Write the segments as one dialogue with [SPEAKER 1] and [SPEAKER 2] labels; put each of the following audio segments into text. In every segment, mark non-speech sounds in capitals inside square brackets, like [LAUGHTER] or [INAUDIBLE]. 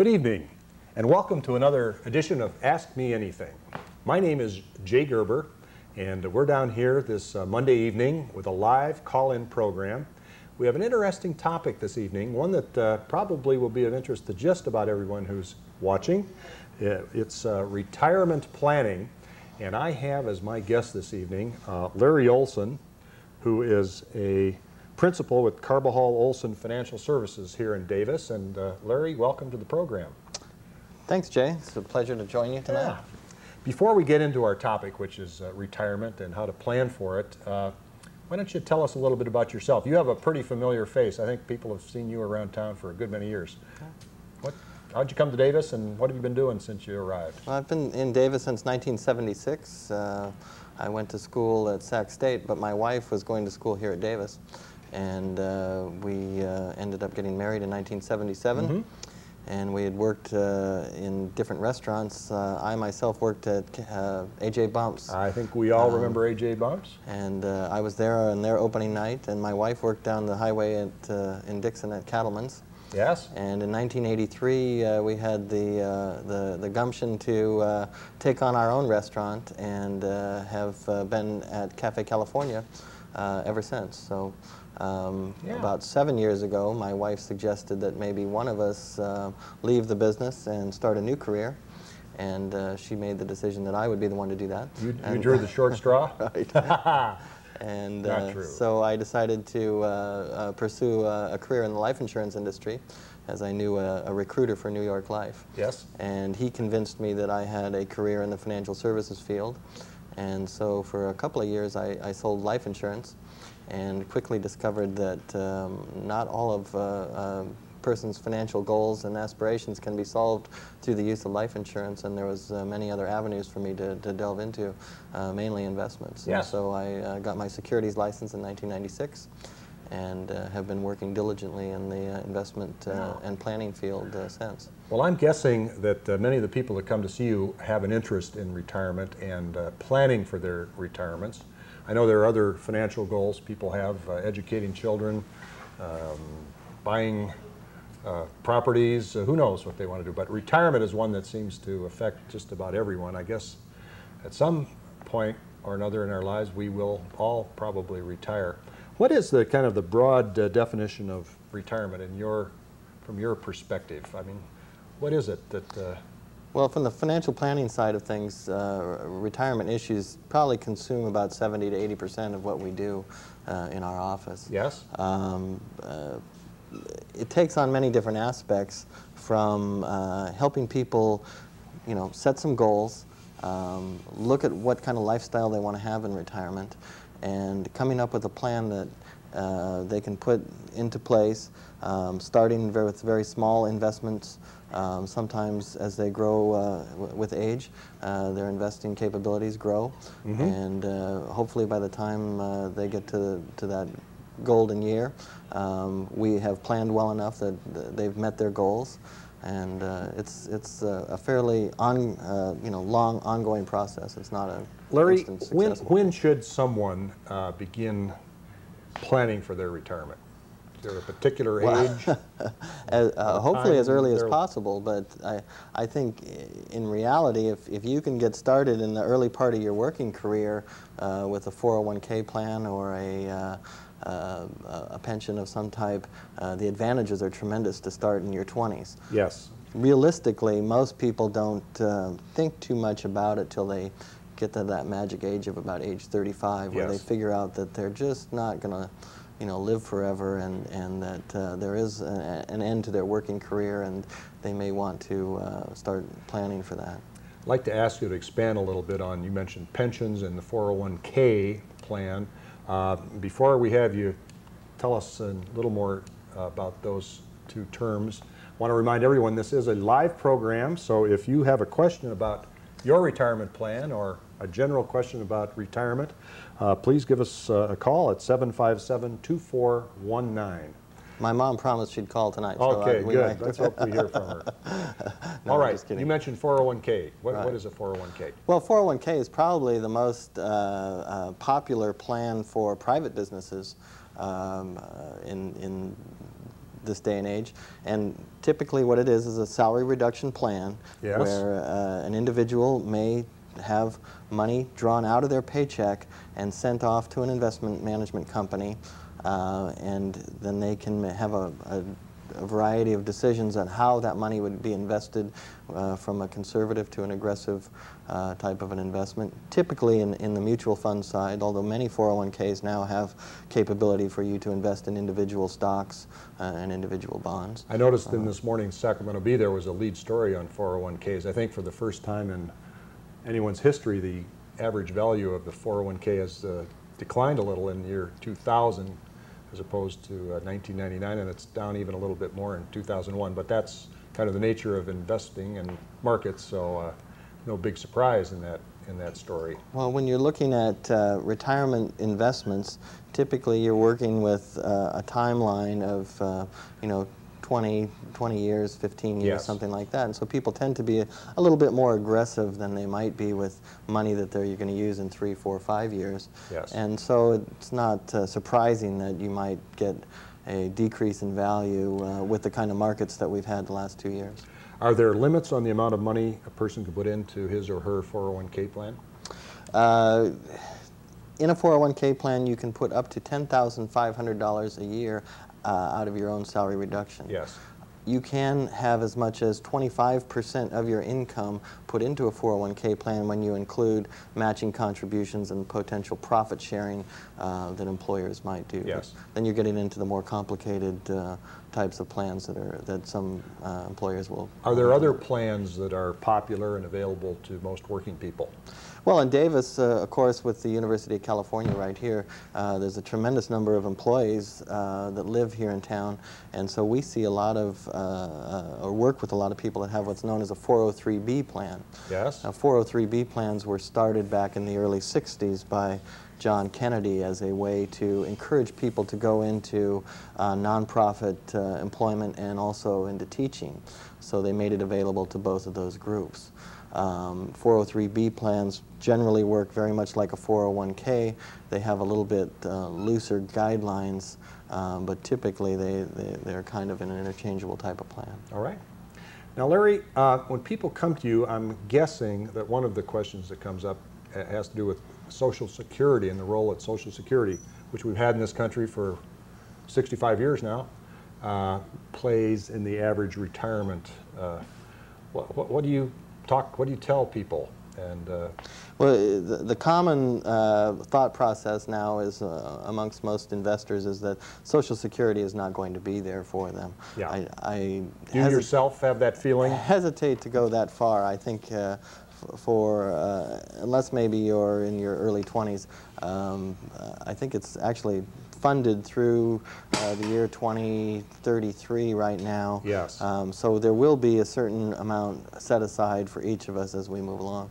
[SPEAKER 1] Good evening, and welcome to another edition of Ask Me Anything. My name is Jay Gerber, and we're down here this uh, Monday evening with a live call-in program. We have an interesting topic this evening, one that uh, probably will be of interest to just about everyone who's watching. Uh, It's uh, retirement planning, and I have as my guest this evening uh, Larry Olson, who is a principal with Carbajal Olson Financial Services here in Davis. And uh, Larry, welcome to the program.
[SPEAKER 2] Thanks, Jay. It's a pleasure to join you tonight.
[SPEAKER 1] Before we get into our topic, which is uh, retirement and how to plan for it, uh, why don't you tell us a little bit about yourself? You have a pretty familiar face. I think people have seen you around town for a good many years. What, how'd you come to Davis, and what have you been doing since you arrived?
[SPEAKER 2] Well, I've been in Davis since 1976. Uh, I went to school at Sac State, but my wife was going to school here at Davis. And uh, we uh, ended up getting married in 1977.
[SPEAKER 1] Mm-hmm.
[SPEAKER 2] And we had worked uh, in different restaurants. Uh, I myself worked at uh, AJ Bumps.
[SPEAKER 1] I think we all
[SPEAKER 2] Um,
[SPEAKER 1] remember A.J. Bumps.
[SPEAKER 2] And uh, I was there on their opening night, and my wife worked down the highway at, uh, in Dixon at Cattleman's.
[SPEAKER 1] Yes?
[SPEAKER 2] And in 1983, uh, we had the, uh, the, the gumption to uh, take on our own restaurant and uh, have uh, been at Cafe California uh, ever since. So um,
[SPEAKER 1] Yeah.
[SPEAKER 2] about seven years ago, my wife suggested that maybe one of us uh, leave the business and start a new career. And uh, she made the decision that I would be the one to do that.
[SPEAKER 1] You, you drew the [LAUGHS] short straw? [LAUGHS]
[SPEAKER 2] Right. [LAUGHS] And
[SPEAKER 1] Not
[SPEAKER 2] uh,
[SPEAKER 1] true.
[SPEAKER 2] so I decided to uh, uh, pursue a, a career in the life insurance industry as I knew a, a recruiter for New York Life.
[SPEAKER 1] yes?
[SPEAKER 2] And he convinced me that I had a career in the financial services field. And so for a couple of years, I, I sold life insurance and quickly discovered that um, not all of uh, a person's financial goals and aspirations can be solved through the use of life insurance. And there was uh, many other avenues for me to, to delve into, uh, mainly investments. And
[SPEAKER 1] Yes.
[SPEAKER 2] so I uh, got my securities license in 1996 and uh, have been working diligently in the uh, investment uh, and planning field uh, since.
[SPEAKER 1] Well, I'm guessing that uh, many of the people that come to see you have an interest in retirement and uh, planning for their retirements. I know there are other financial goals people have, uh, educating children, um, buying uh, properties, uh, who knows what they want to do. But retirement is one that seems to affect just about everyone. I guess at some point or another in our lives, we will all probably retire. What is the kind of the broad uh, definition of retirement in your, from your perspective? I mean, what is it that, uh,
[SPEAKER 2] Well, from the financial planning side of things, uh, retirement issues probably consume about 70 to 80 percent of what we do uh, in our office.
[SPEAKER 1] yes?
[SPEAKER 2] Um, uh, it takes on many different aspects from uh, helping people, you know, set some goals, um, look at what kind of lifestyle they want to have in retirement, and coming up with a plan that uh, they can put into place, um, starting with very small investments. Um, sometimes, as they grow uh, w- with age, uh, their investing capabilities grow, and uh, hopefully, by the time uh, they get to to that golden year. Um, we have planned well enough that they've met their goals, and uh, it's it's uh, a fairly on uh, you know long ongoing process. It's not a
[SPEAKER 1] Larry, when, when should someone uh, begin planning for their retirement? Is there a particular age? [LAUGHS]
[SPEAKER 2] As- uh, hopefully as early as possible, but I, I think in reality, if, if you can get started in the early part of your working career uh, with a 401k plan or a, uh, uh, a pension of some type, uh, the advantages are tremendous to start in your 20s.
[SPEAKER 1] Yes.
[SPEAKER 2] realistically, most people don't uh, think too much about it till they get to that magic age of about age 35, where they figure out that they're just not going to, you know, live forever, and and that uh, there is a, an end to their working career, and they may want to uh, start planning for that.
[SPEAKER 1] I'd like to ask you to expand a little bit on, you mentioned pensions and the 401k plan. Uh, Before we have you tell us a little more uh, about those two terms, I want to remind everyone this is a live program, so if you have a question about your retirement plan or a general question about retirement, uh, please give us uh, a call at 757-2419.
[SPEAKER 2] My mom promised she'd call tonight. so
[SPEAKER 1] Okay, good.
[SPEAKER 2] might-
[SPEAKER 1] Let's hope we hear from her. [LAUGHS]
[SPEAKER 2] No,
[SPEAKER 1] All
[SPEAKER 2] kidding.
[SPEAKER 1] you mentioned 401k. What, what
[SPEAKER 2] Right.
[SPEAKER 1] is a 401k?
[SPEAKER 2] Well, 401k is probably the most uh, uh, popular plan for private businesses um, uh, in, in this day and age. And typically what it is is a salary reduction plan
[SPEAKER 1] Yes.
[SPEAKER 2] where uh, an individual may have money drawn out of their paycheck and sent off to an investment management company, uh, and then they can have a, a, a variety of decisions on how that money would be invested uh, from a conservative to an aggressive uh, type of an investment. Typically in, in the mutual fund side, although many 401ks now have capability for you to invest in individual stocks uh, and individual bonds.
[SPEAKER 1] I noticed in this morning's Sacramento Bee there was a lead story on 401ks. I think for the first time in anyone's history, the average value of the 401k has uh, declined a little in the year 2000 as opposed to uh, 1999, and it's down even a little bit more in 2001. But that's kind of the nature of investing and markets, so uh, no big surprise in that in that story.
[SPEAKER 2] Well, when you're looking at uh, retirement investments, typically you're working with uh, a timeline of, uh, you know, 20, 20 years, 15 years,
[SPEAKER 1] Yes.
[SPEAKER 2] something like that. And so people tend to be a, a little bit more aggressive than they might be with money that they're, you're going to use in three, four, five years.
[SPEAKER 1] Yes.
[SPEAKER 2] And so it's not uh, surprising that you might get a decrease in value uh, with the kind of markets that we've had the last two years.
[SPEAKER 1] Are there limits on the amount of money a person can put into his or her 401k plan?
[SPEAKER 2] Uh, in a 401k plan, you can put up to $10,500 a year uh, out of your own salary reduction.
[SPEAKER 1] Yes.
[SPEAKER 2] You can have as much as 25% of your income put into a 401k plan when you include matching contributions and potential profit sharing uh, that employers might do.
[SPEAKER 1] Yes.
[SPEAKER 2] Then you're getting into the more complicated uh, types of plans that are that some uh, employers will.
[SPEAKER 1] Are there other plans that are popular and available to most working people?
[SPEAKER 2] Well, in Davis, uh, of course, with the University of California right here, uh, there's a tremendous number of employees uh, that live here in town, and so we see a lot of, uh, uh, or work with a lot of people that have what's known as a 403B plan.
[SPEAKER 1] Yes?
[SPEAKER 2] Now, 403B plans were started back in the early 60s by John Kennedy as a way to encourage people to go into uh, nonprofit uh, employment and also into teaching. So they made it available to both of those groups. Um, 403B plans generally work very much like a 401k. They have a little bit uh, looser guidelines, um, but typically they, they, they're kind of an interchangeable type of plan.
[SPEAKER 1] All right. Now, Larry, uh, when people come to you, I'm guessing that one of the questions that comes up has to do with Social Security and the role that Social Security, which we've had in this country for 65 years now, uh, plays in the average retirement. Uh, what, what, what do you talk? What do you tell people? And uh,
[SPEAKER 2] Well, the, the common uh, thought process now is uh, amongst most investors is that Social Security is not going to be there for them.
[SPEAKER 1] Yeah.
[SPEAKER 2] I, I
[SPEAKER 1] do you yourself have that feeling?
[SPEAKER 2] I hesitate to go that far. I think uh, for uh, unless maybe you're in your early 20s, um, uh, I think it's actually funded through uh, the year 2033 right now.
[SPEAKER 1] Yes.
[SPEAKER 2] Um, so there will be a certain amount set aside for each of us as we move along.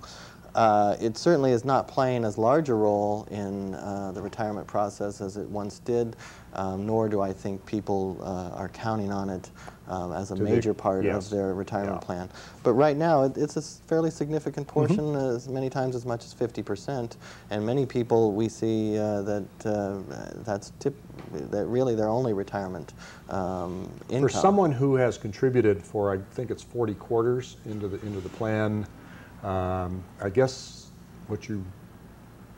[SPEAKER 2] Uh, it certainly is not playing as large a role in uh, the retirement process as it once did, um, nor do I think people uh, are counting on it um, as a
[SPEAKER 1] the-
[SPEAKER 2] major part
[SPEAKER 1] yes.
[SPEAKER 2] of their retirement
[SPEAKER 1] Yeah.
[SPEAKER 2] plan. But right now, it, it's a fairly significant
[SPEAKER 1] Mm-hmm.
[SPEAKER 2] portion, as many times as much as 50%. And many people we see uh, that uh, that's tip, that really their only retirement um, income.
[SPEAKER 1] For someone who has contributed for, I think it's 40 quarters into the, into the plan, um, I guess what you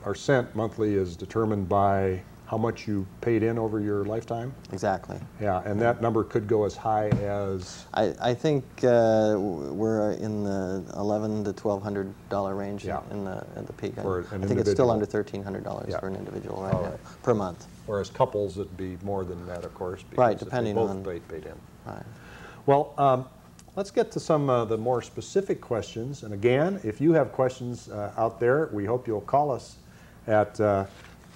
[SPEAKER 1] are sent monthly is determined by how much you paid in over your lifetime?
[SPEAKER 2] Exactly.
[SPEAKER 1] Yeah, and that number could go as high as,
[SPEAKER 2] I, I think uh, we're in the 11 to 1200 dollar range
[SPEAKER 1] Yeah.
[SPEAKER 2] in the at the peak. I, I think it's still under 1300 dollars
[SPEAKER 1] Yeah.
[SPEAKER 2] for an individual right
[SPEAKER 1] All
[SPEAKER 2] now per month.
[SPEAKER 1] whereas couples, it'd be more than that, of course.
[SPEAKER 2] Right,
[SPEAKER 1] because if they
[SPEAKER 2] depending
[SPEAKER 1] both
[SPEAKER 2] on-
[SPEAKER 1] paid- paid in.
[SPEAKER 2] Right.
[SPEAKER 1] Well, um, let's get to some of the more specific questions. And again, if you have questions uh, out there, we hope you'll call us at uh,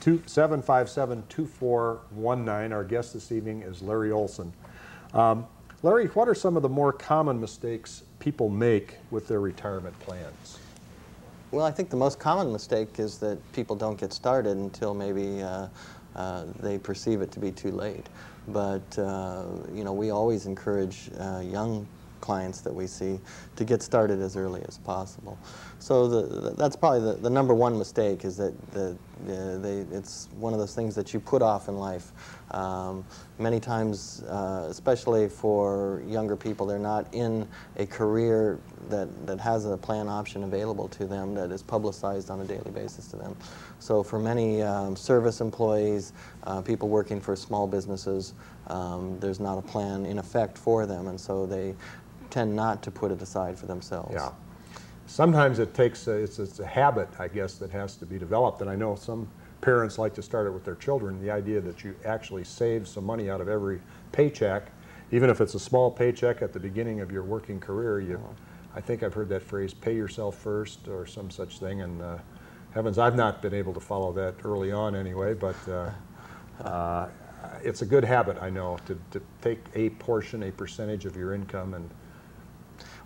[SPEAKER 1] 757-2419. Our guest this evening is Larry Olson. Um, Larry, what are some of the more common mistakes people make with their retirement plans?
[SPEAKER 2] Well, I think the most common mistake is that people don't get started until maybe uh, uh, they perceive it to be too late. But uh, you know, we always encourage uh, young clients that we see to get started as early as possible. So the, the, that's probably the, the number one mistake is that, that They, it's one of those things that you put off in life. Um, many times, uh, especially for younger people, they're not in a career that, that has a plan option available to them that is publicized on a daily basis to them. So for many um, service employees, uh, people working for small businesses, um, there's not a plan in effect for them, and so they tend not to put it aside for themselves.
[SPEAKER 1] Yeah. Sometimes it takes, a, it's, it's a habit, I guess, that has to be developed. And I know some parents like to start it with their children, the idea that you actually save some money out of every paycheck, even if it's a small paycheck at the beginning of your working career, you, I think I've heard that phrase, pay yourself first, or some such thing. And uh, heavens, I've not been able to follow that early on anyway, but uh, uh, it's a good habit, I know, to, to take a portion, a percentage of your income and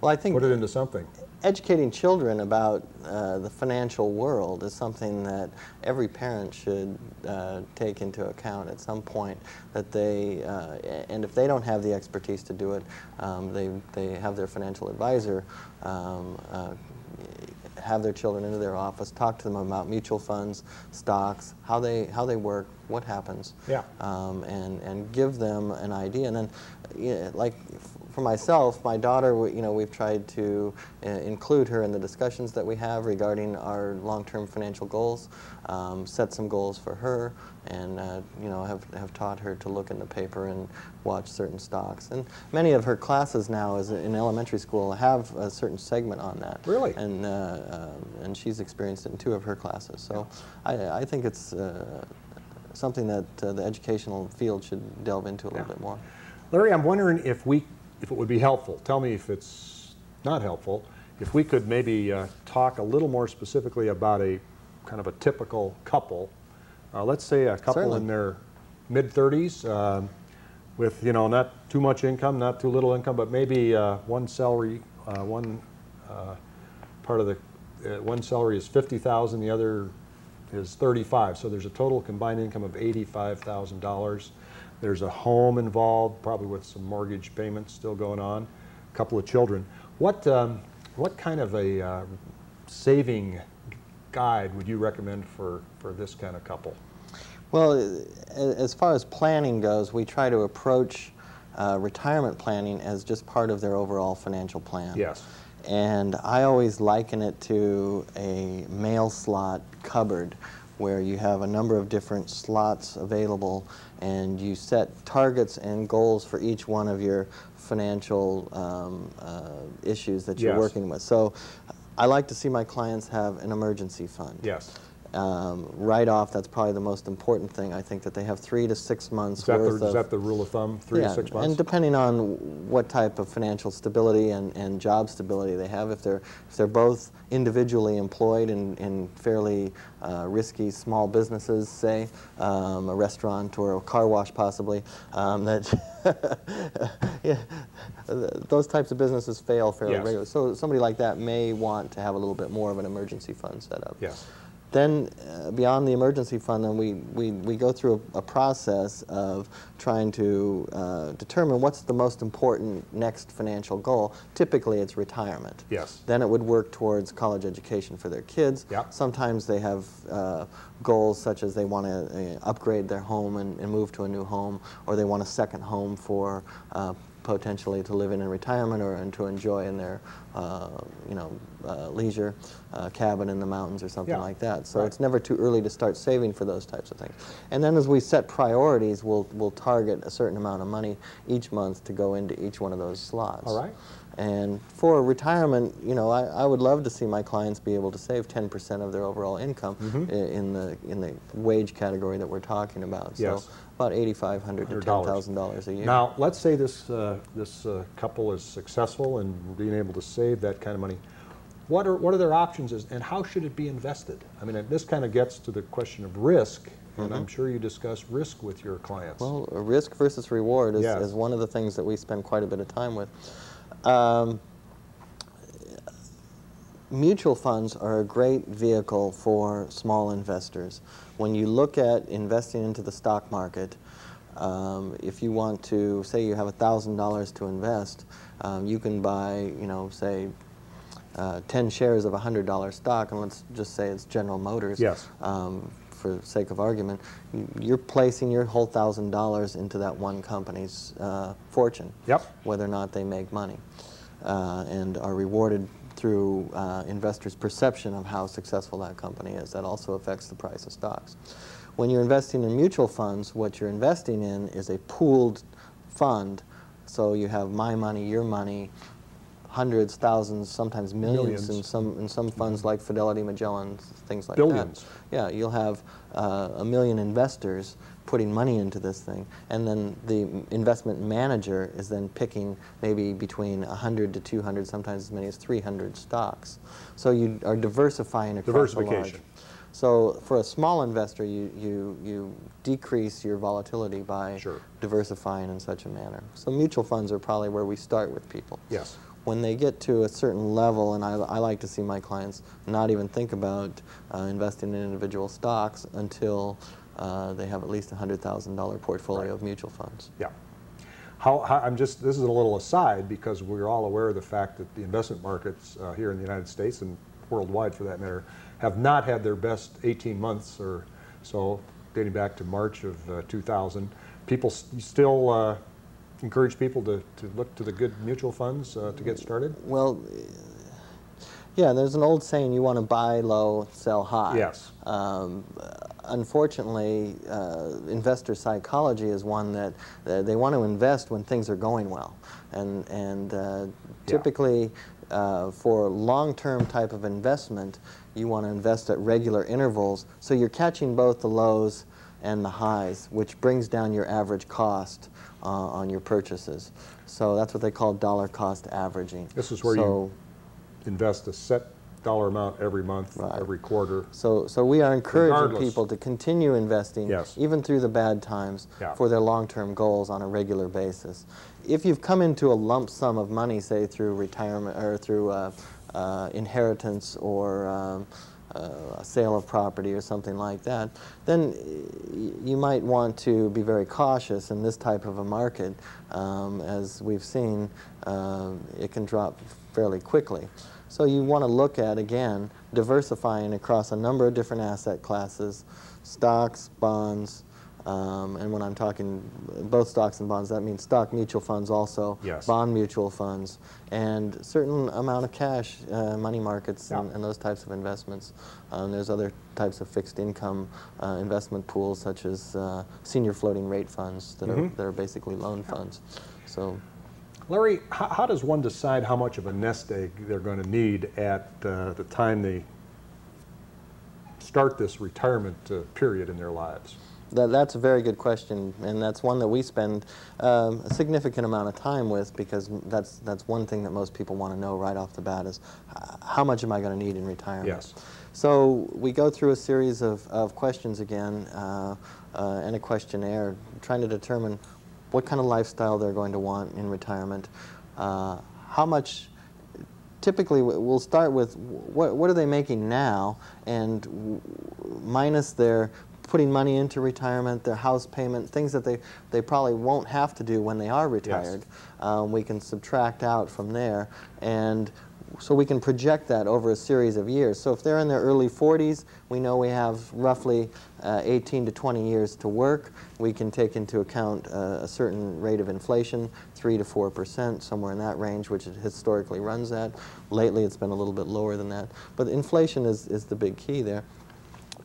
[SPEAKER 2] Well, I think
[SPEAKER 1] put it into something.
[SPEAKER 2] educating children about uh, the financial world is something that every parent should uh, take into account at some point. That they, uh, and if they don't have the expertise to do it, um, they, they have their financial advisor um, uh, have their children into their office, talk to them about mutual funds, stocks, how they, how they work, what happens,
[SPEAKER 1] Yeah.
[SPEAKER 2] um, and, and give them an idea. And then, yeah, like f- for myself, my daughter, we- you know, we've tried to uh, include her in the discussions that we have regarding our long-term financial goals, um, set some goals for her, and uh, you know, have, have taught her to look in the paper and watch certain stocks. And many of her classes now, as in elementary school, have a certain segment on that.
[SPEAKER 1] Really?
[SPEAKER 2] And uh, um, and she's experienced it in two of her classes. So I, I think it's uh, something that uh, the educational field should delve into a little bit more.
[SPEAKER 1] Larry, I'm wondering if we, if it would be helpful, tell me if it's not helpful, if we could maybe uh, talk a little more specifically about a kind of a typical couple. Uh, let's say a couple
[SPEAKER 2] Certainly.
[SPEAKER 1] in their mid-30s um, with, you know, not too much income, not too little income, but maybe uh, one salary, uh, one uh, part of the, uh, one salary is 50,000, the other is 35. So there's a total combined income of $85,000. There's a home involved, probably with some mortgage payments still going on, a couple of children. What, um, what kind of a uh, saving guide would you recommend for, for this kind of couple?
[SPEAKER 2] Well, as far as planning goes, we try to approach uh, retirement planning as just part of their overall financial plan.
[SPEAKER 1] Yes.
[SPEAKER 2] And I always liken it to a mail slot cupboard where you have a number of different slots available and you set targets and goals for each one of your financial um, uh, issues that you're
[SPEAKER 1] Yes.
[SPEAKER 2] working with. So I like to see my clients have an emergency fund
[SPEAKER 1] Yes.
[SPEAKER 2] Um, right off, that's probably the most important thing. I think that they have three to six months
[SPEAKER 1] Is that,
[SPEAKER 2] worth
[SPEAKER 1] the,
[SPEAKER 2] of
[SPEAKER 1] is that the rule of thumb, three
[SPEAKER 2] yeah,
[SPEAKER 1] to six months?
[SPEAKER 2] and depending on what type of financial stability and, and job stability they have, if they're if they're both individually employed in, in fairly uh, risky small businesses, say um, a restaurant or a car wash possibly, um, that [LAUGHS] yeah, those types of businesses fail fairly
[SPEAKER 1] Yes.
[SPEAKER 2] regularly. So somebody like that may want to have a little bit more of an emergency fund set up.
[SPEAKER 1] Yes.
[SPEAKER 2] Then, uh, beyond the emergency fund, then we, we, we go through a, a process of trying to uh, determine what's the most important next financial goal. Typically, it's retirement.
[SPEAKER 1] Yes.
[SPEAKER 2] Then it would work towards college education for their kids.
[SPEAKER 1] Yep.
[SPEAKER 2] Sometimes they have uh, goals such as they want to uh, upgrade their home and, and move to a new home, or they want a second home for uh, potentially to live in in retirement or and to enjoy in their uh, you know uh, leisure uh, cabin in the mountains or something
[SPEAKER 1] Yeah.
[SPEAKER 2] like that. So
[SPEAKER 1] Right.
[SPEAKER 2] it's never too early to start saving for those types of things. And then as we set priorities, we'll we'll target a certain amount of money each month to go into each one of those slots.
[SPEAKER 1] All right.
[SPEAKER 2] And for retirement, you know, I, I would love to see my clients be able to save 10% of their overall income
[SPEAKER 1] Mm-hmm.
[SPEAKER 2] in the in the wage category that we're talking about. So
[SPEAKER 1] Yes.
[SPEAKER 2] about $8,500 to $10,000 a year.
[SPEAKER 1] Now, let's say this, uh, this uh, couple is successful in being able to save that kind of money. What are, what are their options is- and how should it be invested? I mean, this kind of gets to the question of risk, and I'm sure you discuss risk with your clients.
[SPEAKER 2] Mm-hmm. Well, risk versus reward is,
[SPEAKER 1] Yes.
[SPEAKER 2] is one of the things that we spend quite a bit of time with. Um, mutual funds are a great vehicle for small investors. When you look at investing into the stock market, um, if you want to, say you have $1,000 to invest, um, you can buy, you know, say, uh, 10 shares of a $100 stock, and let's just say it's General Motors.
[SPEAKER 1] Yes.
[SPEAKER 2] Um, for the sake of argument, you're placing your whole thousand dollars into that one company's uh, fortune.
[SPEAKER 1] Yep.
[SPEAKER 2] Whether or not they make money, uh, and are rewarded through uh, investors' perception of how successful that company is. That also affects the price of stocks. When you're investing in mutual funds, what you're investing in is a pooled fund. So you have my money, your money, hundreds, thousands, sometimes millions,
[SPEAKER 1] Millions.
[SPEAKER 2] in some in some funds like Fidelity, Magellan, things like
[SPEAKER 1] Billions.
[SPEAKER 2] that. Yeah, you'll have uh, a million investors putting money into this thing, and then the investment manager is then picking maybe between 100 to 200, sometimes as many as 300 stocks. So you are diversifying across.
[SPEAKER 1] Diversification.
[SPEAKER 2] So for a small investor, you, you, you decrease your volatility by
[SPEAKER 1] Sure.
[SPEAKER 2] diversifying in such a manner. So mutual funds are probably where we start with people.
[SPEAKER 1] Yes.
[SPEAKER 2] When they get to a certain level, and I, I like to see my clients not even think about uh, investing in individual stocks until uh, they have at least a $100,000 portfolio
[SPEAKER 1] Right.
[SPEAKER 2] of mutual funds.
[SPEAKER 1] Yeah. How, how, I'm just, this is a little aside because we're all aware of the fact that the investment markets uh, here in the United States and worldwide for that matter have not had their best 18 months or so, dating back to March of uh, 2000. People s- you still uh, encourage people to, to look to the good mutual funds uh, to get started?
[SPEAKER 2] Well, yeah, there's an old saying, you want to buy low, sell high.
[SPEAKER 1] Yes.
[SPEAKER 2] Um, unfortunately, uh, investor psychology is one that uh, they want to invest when things are going well. And, and uh, typically, uh, for long-term type of investment, you want to invest at regular intervals, so you're catching both the lows and the highs, which brings down your average cost uh, on your purchases. So that's what they call dollar cost averaging.
[SPEAKER 1] This is where you- Invest a set dollar amount every month,
[SPEAKER 2] Right.
[SPEAKER 1] every quarter.
[SPEAKER 2] So, so we are encouraging
[SPEAKER 1] Regardless.
[SPEAKER 2] people to continue investing,
[SPEAKER 1] Yes.
[SPEAKER 2] even through the bad times,
[SPEAKER 1] Yeah.
[SPEAKER 2] for their long-term goals on a regular basis. If you've come into a lump sum of money, say through retirement or through uh, uh, inheritance or um, a sale of property or something like that, then you might want to be very cautious in this type of a market. Um, as we've seen, um, it can drop fairly quickly. So you want to look at, again, diversifying across a number of different asset classes, stocks, bonds, um, and when I'm talking both stocks and bonds, that means stock mutual funds also,
[SPEAKER 1] Yes.
[SPEAKER 2] bond mutual funds, and certain amount of cash, uh, money markets, and,
[SPEAKER 1] Yeah.
[SPEAKER 2] and those types of investments. Um, there's other types of fixed income uh, investment pools, such as uh, senior floating rate funds that, are,
[SPEAKER 1] Mhm.
[SPEAKER 2] that are basically loan funds. So
[SPEAKER 1] Larry, how, how does one decide how much of a nest egg they're going to need at uh, the time they start this retirement uh, period in their lives?
[SPEAKER 2] That, that's a very good question, and that's one that we spend um, a significant amount of time with because that's, that's one thing that most people want to know right off the bat is how much am I going to need in retirement?
[SPEAKER 1] Yes.
[SPEAKER 2] So we go through a series of, of questions again uh, uh, and a questionnaire trying to determine what kind of lifestyle they're going to want in retirement, uh, how much typically we'll start with what, what are they making now and w- minus their putting money into retirement, their house payment, things that they, they probably won't have to do when they are retired. Um, we can subtract out from there and so we can project that over a series of years. So if they're in their early 40s, we know we have roughly uh, 18 to 20 years to work. We can take into account uh, a certain rate of inflation, 3 to 4 percent, somewhere in that range, which it historically runs at. Lately, it's been a little bit lower than that. But inflation is, is the big key there.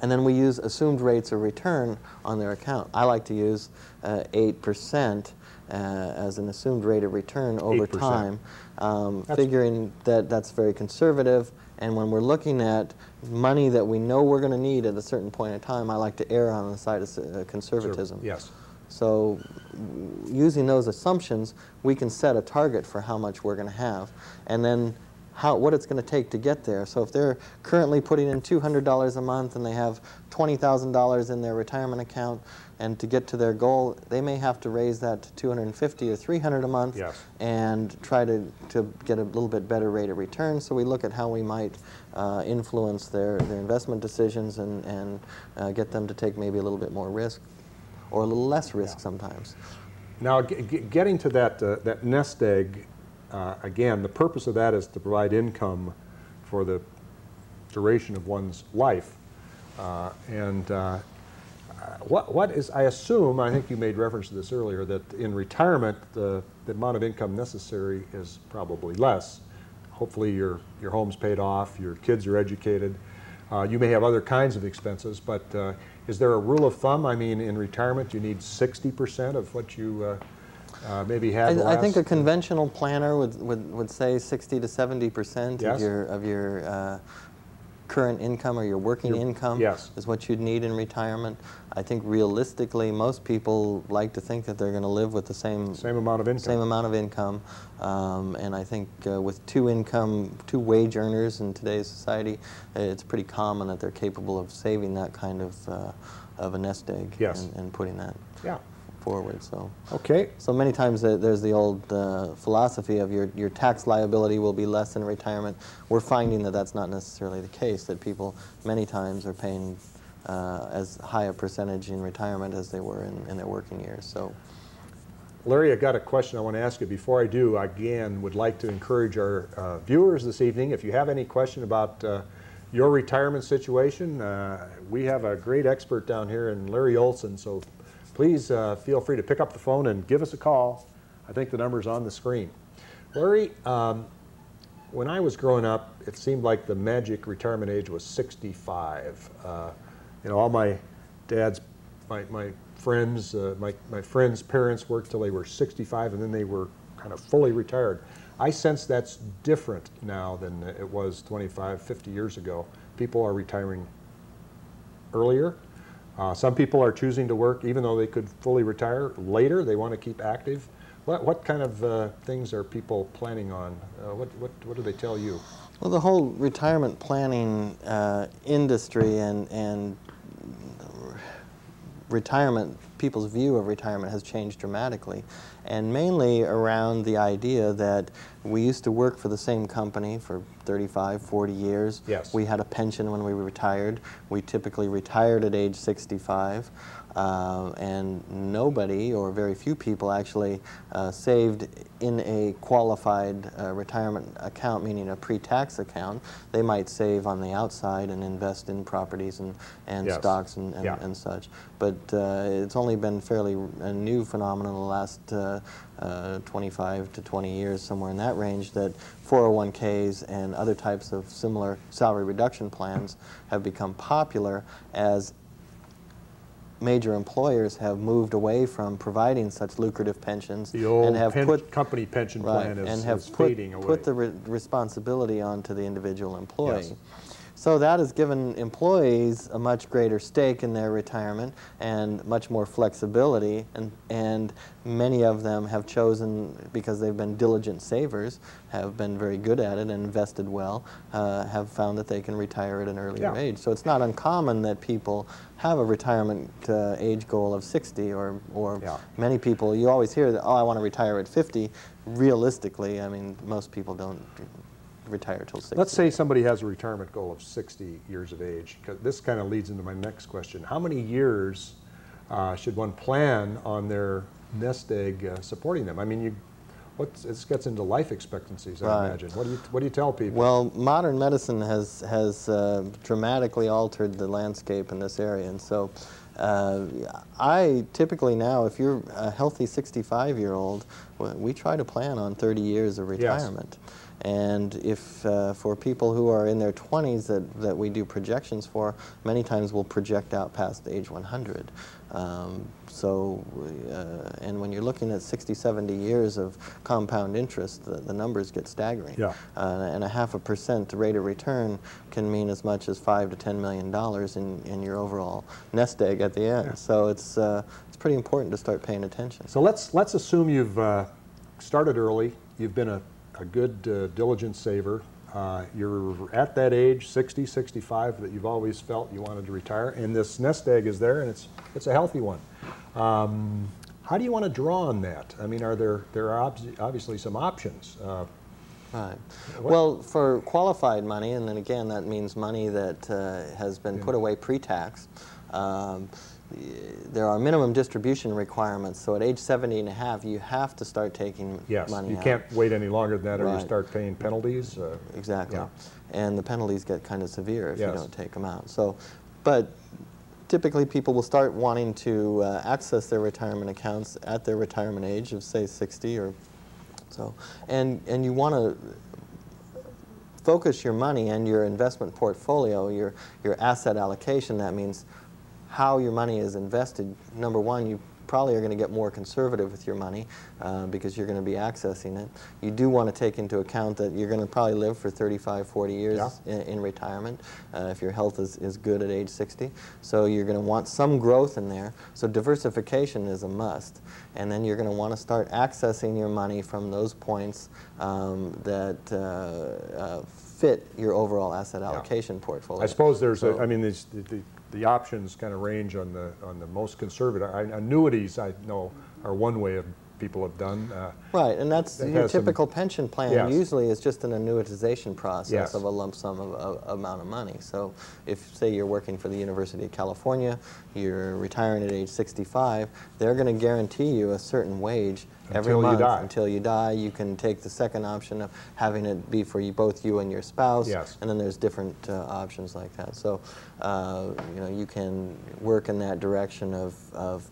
[SPEAKER 2] And then we use assumed rates of return on their account. I like to use uh, 8% uh, as an assumed rate of return over
[SPEAKER 1] 8%.
[SPEAKER 2] time, um, figuring that that's very conservative. And when we're looking at money that we know we're going to need at a certain point in time, I like to err on the side of uh, conservatism.
[SPEAKER 1] Yes.
[SPEAKER 2] So using those assumptions, we can set a target for how much we're going to have, and then how, what it's going to take to get there. So if they're currently putting in $200 a month and they have $20,000 in their retirement account, and to get to their goal, they may have to raise that to 250 or 300 a month
[SPEAKER 1] Yes.
[SPEAKER 2] and try to, to get a little bit better rate of return. So we look at how we might uh, influence their, their investment decisions and, and uh, get them to take maybe a little bit more risk or a little less risk
[SPEAKER 1] Yeah.
[SPEAKER 2] sometimes.
[SPEAKER 1] Now, getting to that, uh, that nest egg, uh, again, the purpose of that is to provide income for the duration of one's life. Uh, And uh, what, what is, I assume, I think you made reference to this earlier, that in retirement, the, the amount of income necessary is probably less. Hopefully your, your home's paid off, your kids are educated. Uh, you may have other kinds of expenses, but uh, is there a rule of thumb? I mean, in retirement, you need 60% of what you uh, maybe had
[SPEAKER 2] I, I think a conventional planner would, would, would say 60 to 70 percent
[SPEAKER 1] Yes.
[SPEAKER 2] of your of your uh, current income or your working
[SPEAKER 1] Your-
[SPEAKER 2] income
[SPEAKER 1] yes.
[SPEAKER 2] is what you'd need in retirement. I think realistically, most people like to think that they're going to live with the same
[SPEAKER 1] Same amount of income.
[SPEAKER 2] same amount of income, um, and I think uh, with two income, two wage earners in today's society, it's pretty common that they're capable of saving that kind of uh, of a nest egg
[SPEAKER 1] Yes.
[SPEAKER 2] and, and putting that
[SPEAKER 1] Yeah,
[SPEAKER 2] forward. So.
[SPEAKER 1] okay.
[SPEAKER 2] So many times there's the old uh, philosophy of your, your tax liability will be less in retirement. We're finding that that's not necessarily the case, that people many times are paying uh, as high a percentage in retirement as they were in, in their working years. So
[SPEAKER 1] Larry, I've got a question I want to ask you. Before I do, I again, would like to encourage our uh, viewers this evening, if you have any question about uh, your retirement situation, uh, we have a great expert down here in Larry Olson, so please uh, feel free to pick up the phone and give us a call. I think the number's on the screen. Larry, um, when I was growing up, it seemed like the magic retirement age was 65. Uh, you know, all my dad's, my, my friends, uh, my, my friends' parents worked till they were 65 and then they were kind of fully retired. I sense that's different now than it was 25, 50 years ago. People are retiring earlier. Uh, some people are choosing to work even though they could fully retire later. They want to keep active. What, what kind of uh, things are people planning on? Uh, what, what, what do they tell you?
[SPEAKER 2] Well, the whole retirement planning uh, industry and, and retirement, people's view of retirement has changed dramatically. And mainly around the idea that we used to work for the same company for 35, 40 years.
[SPEAKER 1] Yes.
[SPEAKER 2] We had a pension when we retired. We typically retired at age 65. Uh, and nobody or very few people actually uh, saved in a qualified uh, retirement account, meaning a pre-tax account. They might save on the outside and invest in properties and, and
[SPEAKER 1] Yes.
[SPEAKER 2] stocks and, and,
[SPEAKER 1] Yeah.
[SPEAKER 2] and such. But uh, it's only been fairly a new phenomenon in the last uh, uh, 25 to 20 years, somewhere in that range, that 401ks and other types of similar salary reduction plans have become popular as major employers have moved away from providing such lucrative pensions
[SPEAKER 1] The old
[SPEAKER 2] and have
[SPEAKER 1] pen-
[SPEAKER 2] put
[SPEAKER 1] company pension
[SPEAKER 2] right,
[SPEAKER 1] plan is,
[SPEAKER 2] and have
[SPEAKER 1] is
[SPEAKER 2] put, put the re responsibility onto the individual employee.
[SPEAKER 1] Yes.
[SPEAKER 2] So that has given employees a much greater stake in their retirement and much more flexibility, and, and many of them have chosen, because they've been diligent savers, have been very good at it and invested well, uh, have found that they can retire at an earlier
[SPEAKER 1] Yeah.
[SPEAKER 2] age. So it's not uncommon that people have a retirement uh, age goal of 60 or, or
[SPEAKER 1] Yeah.
[SPEAKER 2] many people, you always hear that, oh, I want to retire at 50. Realistically, I mean, most people don't retire till 60.
[SPEAKER 1] Let's say somebody has a retirement goal of 60 years of age. This kind of leads into my next question. How many years uh, should one plan on their nest egg uh, supporting them? I mean, you, what's, this gets into life expectancies, I
[SPEAKER 2] Right.
[SPEAKER 1] imagine. What do you, what do you tell people?
[SPEAKER 2] Well, modern medicine has, has uh, dramatically altered the landscape in this area. And so uh, I typically now, if you're a healthy 65-year-old, we try to plan on 30 years of
[SPEAKER 1] Yes.
[SPEAKER 2] And if uh, for people who are in their 20s that, that we do projections for, many times we'll project out past age 100. Um, so, uh, and when you're looking at 60, 70 years of compound interest, the, the numbers get staggering.
[SPEAKER 1] Yeah.
[SPEAKER 2] Uh, and a half a percent rate of return can mean as much as five to ten million dollars in, in your overall nest egg at the end. So it's, uh, it's pretty important to start paying attention.
[SPEAKER 1] So let's, let's assume you've uh, started early, you've been a, a good uh, diligent saver, uh, you're at that age, 60, 65, that you've always felt you wanted to retire, and this nest egg is there and it's, it's a healthy one. Um, how do you want to draw on that? I mean, are there, there are obvi- obviously some options. Uh,
[SPEAKER 2] Right. Well, for qualified money, and then again, that means money that uh, has been put away pre-tax. Um, there are minimum distribution requirements. So at age 70 and a half, you have to start taking
[SPEAKER 1] yes,
[SPEAKER 2] money
[SPEAKER 1] you
[SPEAKER 2] out.
[SPEAKER 1] can't wait any longer than that or you start paying penalties. Uh,
[SPEAKER 2] Exactly.
[SPEAKER 1] Yeah.
[SPEAKER 2] And the penalties get kind of severe if
[SPEAKER 1] Yes.
[SPEAKER 2] you don't take them out. So But typically people will start wanting to uh, access their retirement accounts at their retirement age of say 60 or so. And, and you want to focus your money and your investment portfolio, your, your asset allocation, that means how your money is invested. Number one, you probably are going to get more conservative with your money uh, because you're going to be accessing it. You do want to take into account that you're going to probably live for 35, 40 years
[SPEAKER 1] Yeah.
[SPEAKER 2] in, in retirement uh, if your health is, is good at age 60. So you're going to want some growth in there. So diversification is a must. And then you're going to want to start accessing your money from those points um, that uh, uh, fit your overall asset allocation portfolio.
[SPEAKER 1] I suppose there's, a,
[SPEAKER 2] So-
[SPEAKER 1] I mean, these, the, the- the options kind of range on the, on the most conservative. I- Annuities, I know, are one way of people have done. uh,
[SPEAKER 2] Right, and that's
[SPEAKER 1] It
[SPEAKER 2] your
[SPEAKER 1] has some-
[SPEAKER 2] typical pension plan
[SPEAKER 1] Yes.
[SPEAKER 2] usually is just an annuitization process
[SPEAKER 1] Yes.
[SPEAKER 2] of a lump sum of, of amount of money. So if, say, you're working for the University of California, you're retiring at age 65, they're going to guarantee you a certain wage every
[SPEAKER 1] Until you
[SPEAKER 2] month
[SPEAKER 1] die.
[SPEAKER 2] until you die. You can take the second option of having it be for you, both you and your spouse.
[SPEAKER 1] Yes.
[SPEAKER 2] And then there's different uh, options like that. So, uh, you know, you can work in that direction of, of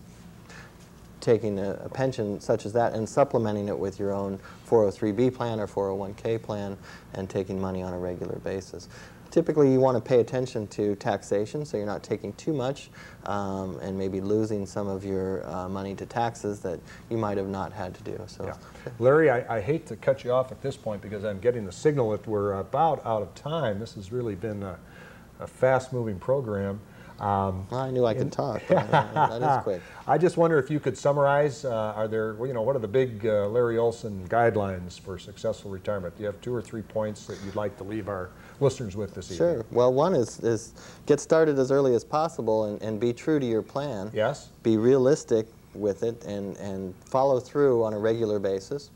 [SPEAKER 2] taking a, a pension such as that and supplementing it with your own 403b plan or 401k plan and taking money on a regular basis. Typically, you want to pay attention to taxation so you're not taking too much um, and maybe losing some of your uh, money to taxes that you might have not had to do. So,
[SPEAKER 1] Yeah. Larry, I, I hate to cut you off at this point because I'm getting the signal that we're about out of time. This has really been a, a fast-moving program. Um,
[SPEAKER 2] well, I knew I could talk. [LAUGHS] but, that is quick.
[SPEAKER 1] I just wonder if you could summarize, uh, are there, well, you know, what are the big uh, Larry Olson guidelines for successful retirement? Do you have two or three points that you'd like to leave our listeners with this evening?
[SPEAKER 2] Sure. Well, one is, is get started as early as possible and, and be true to your plan.
[SPEAKER 1] Yes?
[SPEAKER 2] be realistic with it and, and follow through on a regular basis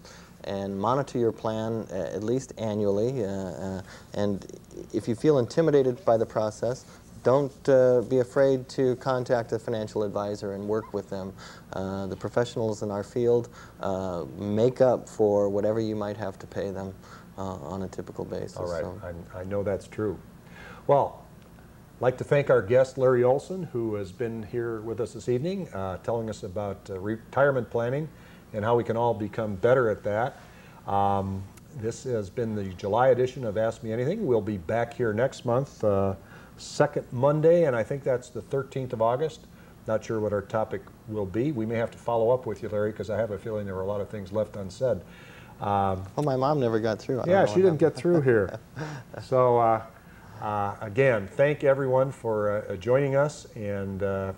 [SPEAKER 2] and monitor your plan uh, at least annually. Uh, uh, and if you feel intimidated by the process, don't uh, be afraid to contact a financial advisor and work with them. Uh, the professionals in our field uh, make up for whatever you might have to pay them uh, on a typical basis.
[SPEAKER 1] All right,
[SPEAKER 2] So-
[SPEAKER 1] I, I know that's true. Well, I'd like to thank our guest, Larry Olson, who has been here with us this evening, uh, telling us about uh, retirement planning and how we can all become better at that. Um, this has been the July edition of Ask Me Anything. We'll be back here next month, uh, second Monday, and I think that's the 13th of August. Not sure what our topic will be. We may have to follow up with you, Larry, because I have a feeling there were a lot of things left unsaid. Um,
[SPEAKER 2] Well, my mom never got through. I
[SPEAKER 1] yeah, she didn't
[SPEAKER 2] happened.
[SPEAKER 1] get through here. [LAUGHS] So, uh, uh, again, thank everyone for uh, joining us. And uh,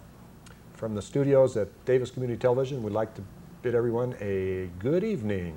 [SPEAKER 1] from the studios at Davis Community Television, we'd like to bid everyone a good evening.